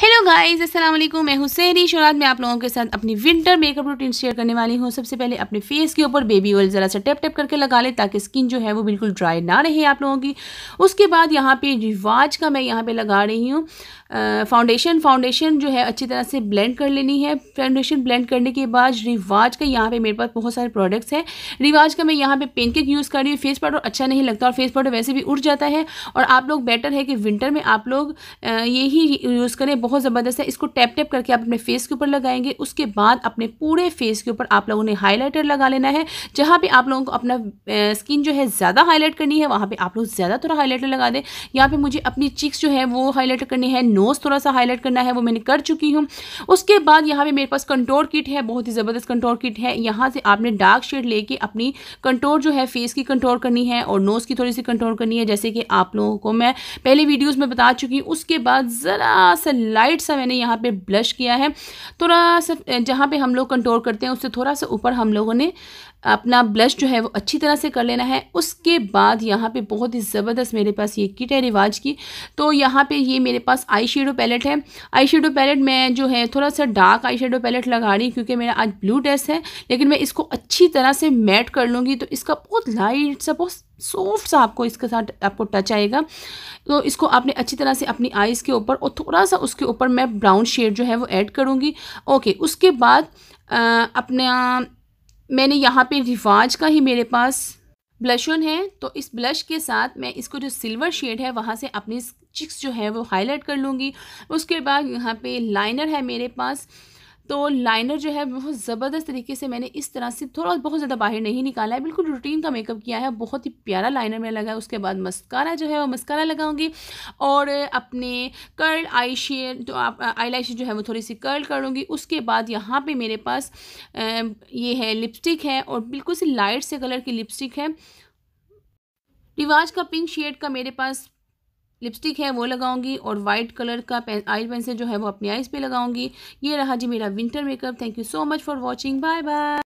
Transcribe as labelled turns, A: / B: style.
A: Hey, hello guys अस्सलाम वालेकुम मैं हूँ सहरी शरात मैं आप लोगों के साथ अपनी विंटर मेकअप रूटीन शेयर करने वाली हूँ। सबसे पहले अपने फेस के ऊपर बेबी ऑयल ज़रा सा टेप टेप करके लगा ले ताकि स्किन जो है वो बिल्कुल ड्राई ना रहे आप लोगों की। उसके बाद यहाँ पे रिवाज का मैं यहाँ पे लगा रही हूँ। फाउंडेशन फाउंडेशन जो है अच्छी तरह से ब्लेंड कर लेनी है। फाउंडेशन ब्लेंड करने के बाद रिवाज का यहाँ पे मेरे पास बहुत सारे प्रोडक्ट्स हैं। रिवाज का मैं यहाँ पे पेनकेक यूज़ कर रही हूँ। फेस पाउडर अच्छा नहीं लगता और फेस पाउडर वैसे भी उड़ जाता है। और आप लोग बेटर है कि विंटर में आप लोग ये ही यूज़ करें। बहुत ज़बरदस्त है। इसको टैप टैप करके आप अपने फेस के ऊपर लगाएँगे। उसके बाद अपने पूरे फेस के ऊपर आप लोगों ने हाईलाइटर लगा लेना है। जहाँ पर आप लोगों को अपना स्किन जो है ज़्यादा हाईलाइट करनी है, वहाँ पर आप लोग ज़्यादा थोड़ा हाईलाइटर लगा दें। यहाँ पर मुझे अपनी चिक्स जो है वो हाईलाइटर करनी है। नोज़ थोड़ा सा हाईलाइट करना है, वो मैंने कर चुकी हूँ। उसके बाद यहाँ पे मेरे पास कंटोर किट है, बहुत ही ज़बरदस्त कंटोर किट है। यहाँ से आपने डार्क शेड लेके अपनी कंटोर जो है फेस की कंट्रोल करनी है और नोज़ की थोड़ी सी कंट्रोल करनी है। जैसे कि आप लोगों को मैं पहले वीडियोज़ में बता चुकी हूँ। उसके बाद ज़रा सा लाइट सा मैंने यहाँ पे ब्लश किया है। थोड़ा सा जहाँ पर हम लोग कंट्रोल करते हैं, उससे थोड़ा सा ऊपर हम लोगों ने अपना ब्लश जो है, वो अच्छी तरह से कर लेना है। उसके बाद यहाँ पे बहुत ही ज़बरदस्त मेरे पास ये किट है, रिवाज की। तो यहाँ पे ये मेरे पास आई शेडो पैलेट है। आई शेडो पैलेट मैं जो है, थोड़ा सा डार्क आई शेडो पैलेट लगा रही क्योंकि मेरा आज ब्लू टेस्ट है, लेकिन मैं इसको अच्छी तरह से मैट कर लूँगी तो इसका बहुत लाइट सा, बहुत सॉफ्ट सा आपको इसके साथ आपको टच आएगा। तो इसको आपने अच्छी तरह से अपनी आइज़ के ऊपर और थोड़ा सा उसके ऊपर मैं ब्राउन शेड जो है वो ऐड करूँगी। ओके उसके बाद अपना, मैंने यहाँ पे रिवाज का ही मेरे पास ब्लश ऑन है। तो इस ब्लश के साथ मैं इसको जो सिल्वर शेड है, वहाँ से अपनी चिक्स जो है वो हाईलाइट कर लूँगी। उसके बाद यहाँ पे लाइनर है मेरे पास। तो लाइनर जो है, बहुत ज़बरदस्त तरीके से मैंने इस तरह से थोड़ा बहुत ज़्यादा बाहर नहीं निकाला है। बिल्कुल रूटीन का मेकअप किया है, बहुत ही प्यारा लाइनर में लगा है। उसके बाद मस्कारा जो है, वो मस्कारा लगाऊँगी और अपने कर्ल आई शेड तो आई लाइश जो है, वो थोड़ी सी कर्ल करूँगी। उसके बाद यहाँ पर मेरे पास ये है लिपस्टिक है और बिल्कुल सी लाइट से कलर की लिपस्टिक है। रिवाज का पिंक शेड का मेरे पास लिपस्टिक है, वो लगाऊँगी और वाइट कलर का पेन आई पेंसिल जो है वो अपनी आइज़ पे लगाऊँगी। ये रहा जी मेरा winter makeup thank you so much for watching bye bye